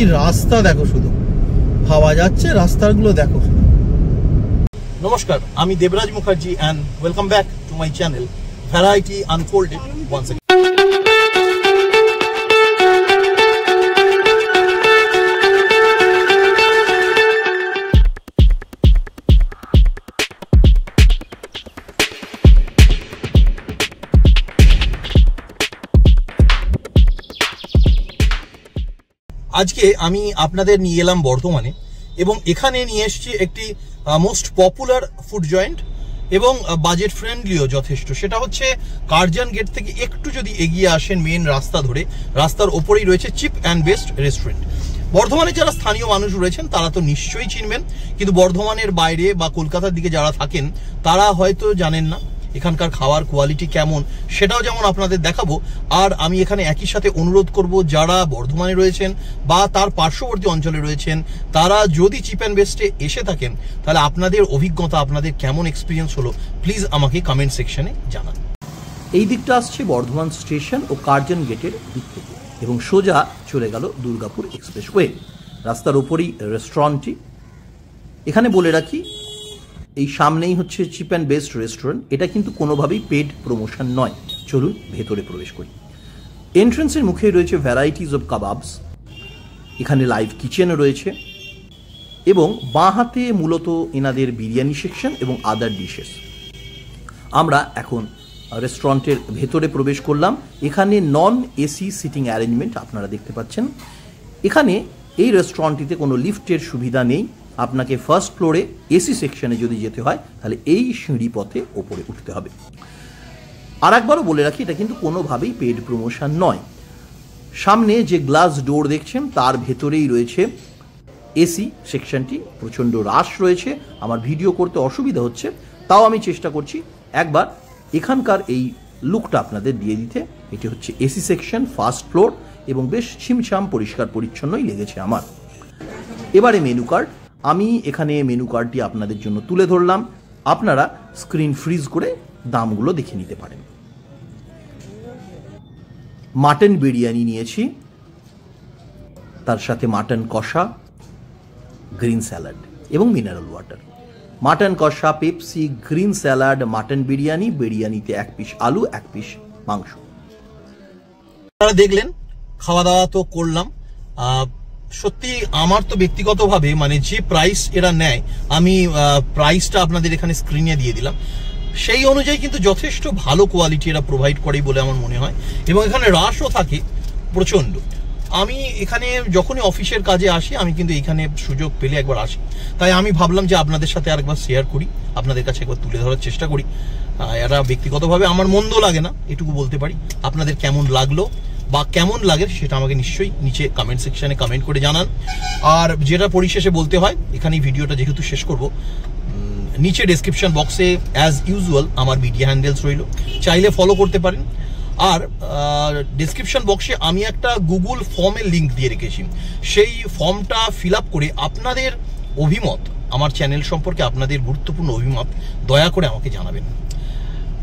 কি রাস্তা দেখো শুধু। ভাবা যাচ্ছে, রাস্তাগুলো দেখো নমস্কার, আমি Debraj Mukherjee and welcome back to my channel variety unfolded আজকে আমি আপনাদের নিয়ে এলাম বর্ধমানে এবং এখানে নিয়ে এসেছি একটি মোস্ট পপুলার ফুড জয়েন্ট এবং বাজেট ফ্রেন্ডলিও যথেষ্ট। সেটা হচ্ছে কার্জন গেট থেকে একটু যদি এগিয়ে আসেন মেন রাস্তা ধরে, রাস্তার ওপরেই রয়েছে চিপ অ্যান্ড বেস্ট রেস্টুরেন্ট বর্ধমানে যারা স্থানীয় মানুষ রয়েছেন, তারা তো নিশ্চয়ই চিনবেন, কিন্তু বর্ধমানের বাইরে বা কলকাতার দিকে যারা থাকেন, তারা হয়তো জানেন না। এখানকার খাওয়ার কোয়ালিটি কেমন, সেটাও যেমন আপনাদের দেখাবো। আর আমি এখানে একই সাথে অনুরোধ করব, যারা বর্ধমানে রয়েছেন বা তার পার্শ্ববর্তী অঞ্চলে রয়েছেন, তারা যদি চিপ অ্যান্ড বেস্টে এসে থাকেন, তাহলে আপনাদের অভিজ্ঞতা, আপনাদের কেমন এক্সপিরিয়েন্স হলো প্লিজ আমাকে কমেন্ট সেকশনে জানান। এই দিকটা আসছে বর্ধমান স্টেশন ও কার্জন গেটের দিক থেকে এবং সোজা চলে গেল দুর্গাপুর এক্সপ্রেসওয়ে রাস্তার ওপরই রেস্টুরেন্টটি এখানে বলে রাখি এই সামনেই হচ্ছে চিপ অ্যান্ড বেস্ট রেস্টুরেন্ট। এটা কিন্তু কোনোভাবেই পেড প্রমোশন নয়। চলুন ভেতরে প্রবেশ করি। এন্ট্রেন্সের মুখে রয়েছে ভ্যারাইটিস অফ কাবাবস এখানে লাইভ কিচেন রয়েছে। এবং বাঁ হাতে মূলত এনাদের বিরিয়ানি সেকশন এবং আদার ডিশেস আমরা এখন রেস্টুরেন্টের ভেতরে প্রবেশ করলাম। এখানে নন এসি সিটিং অ্যারেঞ্জমেন্ট আপনারা দেখতে পাচ্ছেন। এখানে এই রেস্টুরেন্টটিতে কোনো লিফটের সুবিধা নেই। আপনাকে ফার্স্ট ফ্লোরে এসি সেকশনে যদি যেতে হয়, তাহলে এই সিঁড়ি পথে ওপরে উঠতে হবে। আর একবারও বলে রাখি, এটা কিন্তু কোনোভাবেই পেড প্রমোশন নয়। সামনে যে গ্লাস ডোর দেখছেন, তার ভেতরেই রয়েছে এসি সেকশনটি প্রচণ্ড রাশ রয়েছে। আমার ভিডিও করতে অসুবিধা হচ্ছে, তাও আমি চেষ্টা করছি একবার এখানকার এই লুকটা আপনাদের দিয়ে দিতে। এটি হচ্ছে এসি সেকশন ফার্স্ট ফ্লোর এবং বেশ ছিমছাম, পরিষ্কার, পরিচ্ছন্নই লেগেছে আমার। এবারে মেনু কার্ড আমি এখানে মেনু কার্ডটি আপনাদের জন্য তুলে ধরলাম। আপনারা স্ক্রিন ফ্রিজ করে দামগুলো দেখে নিতে পারেন। মাটন বিরিয়ানি নিয়েছি। তার সাথে মাটন কষা গ্রিন স্যালাড এবং মিনারেল ওয়াটার মাটন কষা Pepsi green salad mutton biryani, বিরিয়ানিতে এক পিস আলু, এক পিস মাংস। আপনারা দেখলেন খাওয়া দাওয়া তো করলাম। সত্যি আমার তো ব্যক্তিগতভাবে মানে যে প্রাইস এরা নেয়, আমি প্রাইসটা আপনাদের এখানে স্ক্রিনে দিয়ে দিলাম। সেই অনুযায়ী কিন্তু যথেষ্ট ভালো কোয়ালিটি এরা প্রোভাইড করে বলে আমার মনে হয়। এবং এখানে রাশও থাকে প্রচণ্ড। আমি এখানে যখনই অফিসের কাজে আসি, আমি কিন্তু এখানে সুযোগ পেলে একবার আসি। তাই আমি ভাবলাম যে আপনাদের সাথে আরেকবার শেয়ার করি, আপনাদের কাছে একবার তুলে ধরার চেষ্টা করি। এরা ব্যক্তিগতভাবে আমার মন্দ লাগে না, এটুকু বলতে পারি। আপনাদের কেমন লাগল? বা কেমন লাগে সেটা আমাকে নিশ্চয়ই নিচে কমেন্ট সেকশনে কমেন্ট করে জানান। আর যেটা পরিশেষে বলতে হয়, এখানে ভিডিওটা যেহেতু শেষ করব নিচে ডেসক্রিপশন বক্সে অ্যাজ ইউজুয়াল আমার মিডিয়া হ্যান্ডেলস রইল। চাইলে ফলো করতে পারেন। আর ডেসক্রিপশন বক্সে আমি একটা গুগল ফর্মের লিঙ্ক দিয়ে রেখেছি। সেই ফর্মটা ফিল করে আপনাদের অভিমত, আমার চ্যানেল সম্পর্কে আপনাদের গুরুত্বপূর্ণ অভিমত, দয়া করে আমাকে জানাবেন।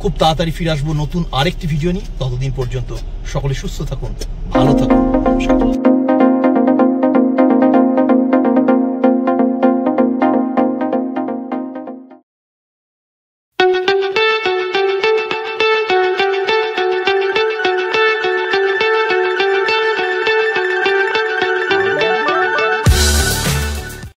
খুব তাড়াতাড়ি ফিরে আসব নতুন আরেকটি ভিডিও নিয়ে। ততদিন পর্যন্ত সকলে সুস্থ থাকুন, ভালো থাকুন।